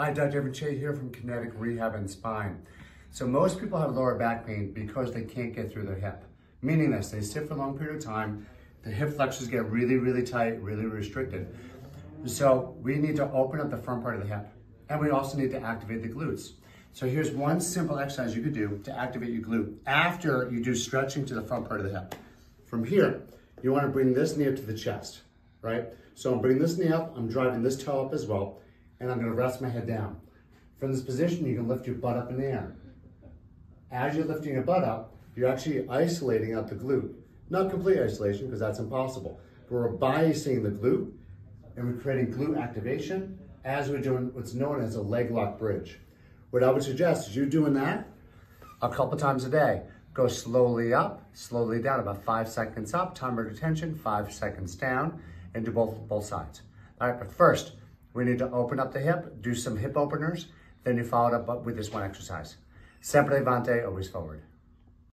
Hi, Dr. Evan Chait here from Kinetic Rehab and Spine. So most people have lower back pain because they can't get through their hip. Meaning this, they sit for a long period of time, the hip flexors get really, really tight, really restricted. So we need to open up the front part of the hip. And we also need to activate the glutes. So here's one simple exercise you could do to activate your glute after you do stretching to the front part of the hip. From here, you wanna bring this knee up to the chest, right? So I'm bringing this knee up, I'm driving this toe up as well, and I'm gonna rest my head down. From this position, you can lift your butt up in the air. As you're lifting your butt up, you're actually isolating out the glute. Not complete isolation, because that's impossible. But we're biasing the glute, and we're creating glute activation as we're doing what's known as a leg lock bridge. What I would suggest is you doing that a couple times a day. Go slowly up, slowly down, about five seconds up, time under tension, five seconds down, and do both, both sides. All right, but first, we need to open up the hip, do some hip openers, then you follow it up with this one exercise. Sempre levante, always forward.